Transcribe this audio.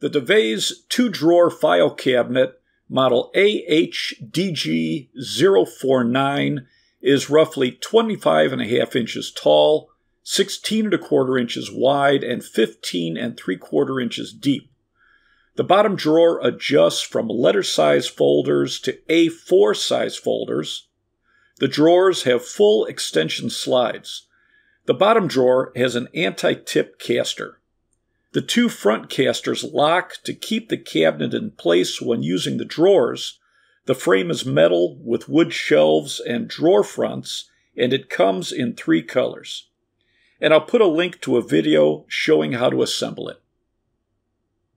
The DeVaise two-drawer file cabinet, model AHDG049, is roughly 25 and a half inches tall, 16 and a quarter inches wide, and 15 and three quarter inches deep. The bottom drawer adjusts from letter size folders to A4 size folders. The drawers have full extension slides. The bottom drawer has an anti-tip caster. The two front casters lock to keep the cabinet in place when using the drawers. The frame is metal with wood shelves and drawer fronts, and it comes in three colors. And I'll put a link to a video showing how to assemble it.